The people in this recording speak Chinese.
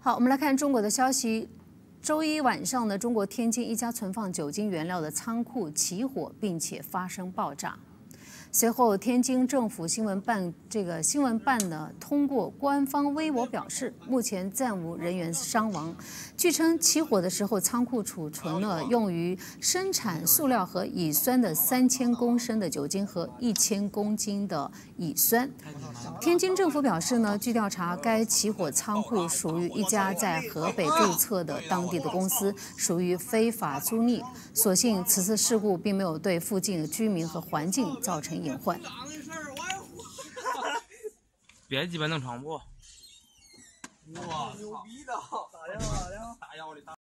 好，我们来看中国的消息。周一晚上呢，中国天津一家存放酒精原料的仓库起火，并且发生爆炸。随后，天津政府新闻办这个新闻办呢，通过官方微博表示，目前暂无人员伤亡。据称，起火的时候，仓库储存了用于生产塑料和乙酸的三千公升的酒精和一千公斤的乙酸。天津政府表示呢，据调查，该起火仓库属于一家在河北注册的当地的公司，属于非法租赁。所幸，此次事故并没有对附近居民和环境造成。隐患。别鸡巴弄床铺。哇，牛逼的！咋的？咋的？打药的。